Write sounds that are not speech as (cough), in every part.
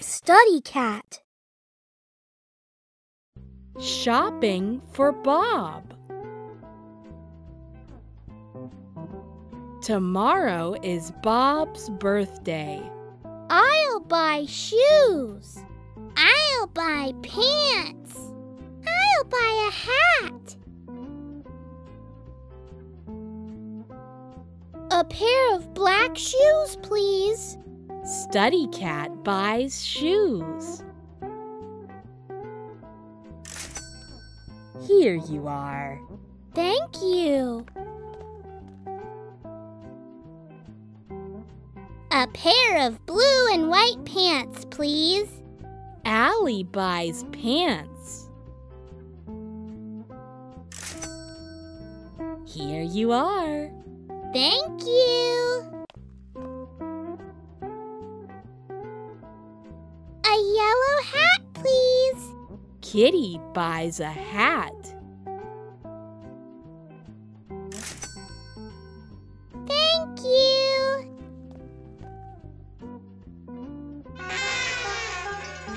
Studycat. Shopping for Bob. Tomorrow is Bob's birthday. I'll buy shoes. I'll buy pants. I'll buy a hat. A pair of black shoes, please. Studycat buys shoes. Here you are. Thank you. A pair of blue and white pants, please. Allie buys pants. Here you are. Thank you. A yellow hat, please. Kitty buys a hat. Thank you.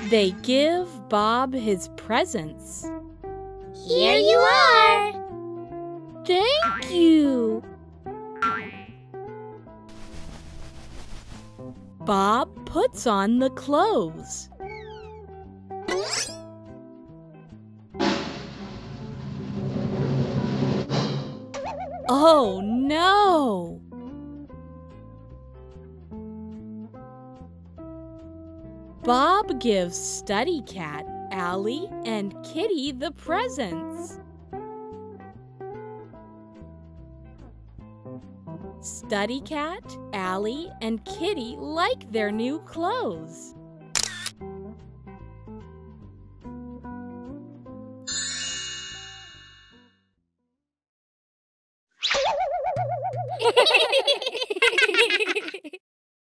They give Bob his presents. Here you are. Thank you. Bob puts on the clothes. Oh no! Bob gives Studycat, Allie, and Kitty the presents. Studycat, Allie, and Kitty like their new clothes. (laughs)